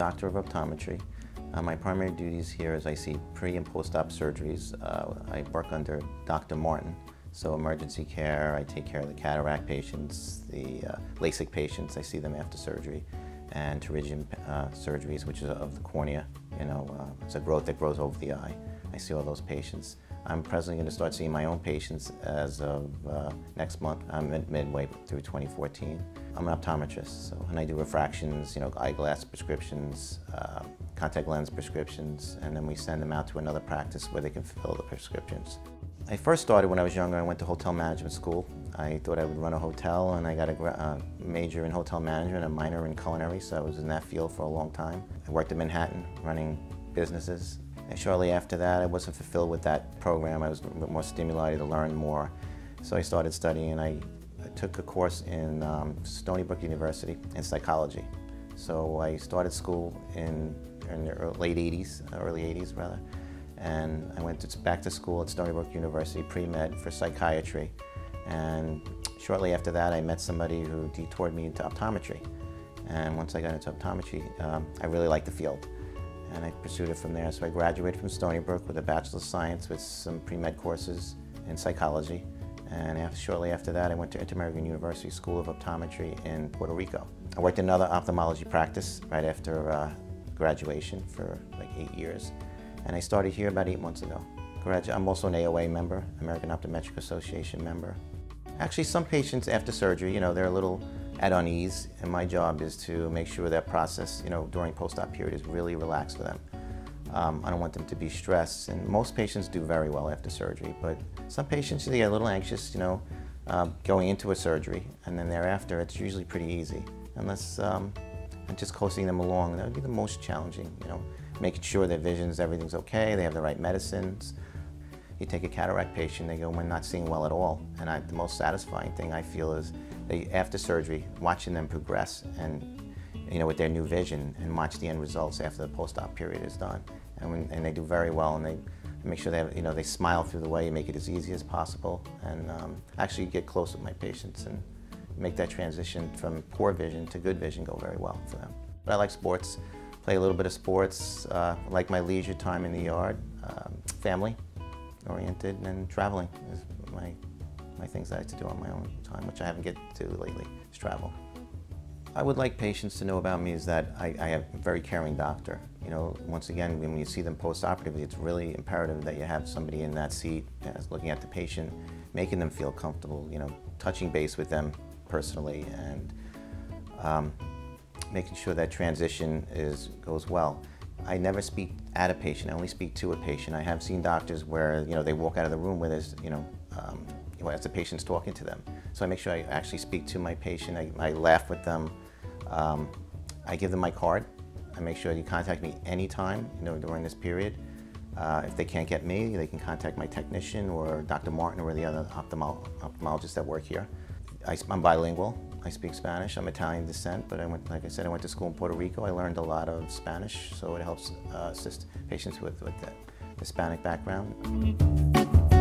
doctor of optometry. Uh, my primary duties here is I see pre and post-op surgeries. Uh, I work under Dr. Martin, so emergency care, I take care of the cataract patients, the uh, LASIK patients, I see them after surgery, and pterygium uh, surgeries, which is of the cornea. You know, uh, it's a growth that grows over the eye. I see all those patients. I'm presently going to start seeing my own patients as of uh, next month. I'm mid midway through 2014. I'm an optometrist, so and I do refractions, you know, eyeglass prescriptions, uh, contact lens prescriptions, and then we send them out to another practice where they can fill the prescriptions. I first started when I was younger. I went to hotel management school. I thought I would run a hotel, and I got a uh, major in hotel management, a minor in culinary, so I was in that field for a long time. I worked in Manhattan running businesses, and shortly after that, I wasn't fulfilled with that program. I was more stimulated to learn more. So I started studying I, I took a course in um, Stony Brook University in psychology. So I started school in, in the late 80s, early 80s rather. And I went to, back to school at Stony Brook University, pre-med for psychiatry. And shortly after that, I met somebody who detoured me into optometry. And once I got into optometry, um, I really liked the field and I pursued it from there. So I graduated from Stony Brook with a Bachelor of Science with some pre-med courses in psychology. And after, shortly after that, I went to Inter-American University School of Optometry in Puerto Rico. I worked in another ophthalmology practice right after uh, graduation for like eight years. And I started here about eight months ago. I'm also an AOA member, American Optometric Association member. Actually, some patients after surgery, you know, they're a little at unease, and my job is to make sure that process, you know, during post-op period is really relaxed for them. Um, I don't want them to be stressed, and most patients do very well after surgery, but some patients they get a little anxious, you know, uh, going into a surgery, and then thereafter it's usually pretty easy, unless um, just coasting them along. That would be the most challenging, you know, making sure their visions, everything's okay, they have the right medicines. You take a cataract patient, they go, we're not seeing well at all, and I, the most satisfying thing I feel is after surgery, watching them progress and you know, with their new vision and watch the end results after the post-op period is done. And, when, and they do very well and they make sure they have, you know, they smile through the way, and make it as easy as possible and um, actually get close with my patients and make that transition from poor vision to good vision go very well for them. But I like sports, play a little bit of sports, uh, like my leisure time in the yard, um, family oriented and traveling is my my things I like to do on my own time, which I haven't get to lately, is travel. I would like patients to know about me is that I, I have a very caring doctor. You know, once again, when you see them post-operatively, it's really imperative that you have somebody in that seat looking at the patient, making them feel comfortable, you know, touching base with them personally and um, making sure that transition is, goes well. I never speak at a patient, I only speak to a patient. I have seen doctors where, you know, they walk out of the room where there's, you know, um, as the patient's talking to them. So I make sure I actually speak to my patient, I, I laugh with them, um, I give them my card, I make sure you contact me anytime you know, during this period. Uh, if they can't get me, they can contact my technician or Dr. Martin or the other ophthalmol ophthalmologists that work here. I, am bilingual. I speak Spanish. I'm Italian descent, but I went, like I said, I went to school in Puerto Rico. I learned a lot of Spanish, so it helps uh, assist patients with, with that Hispanic background.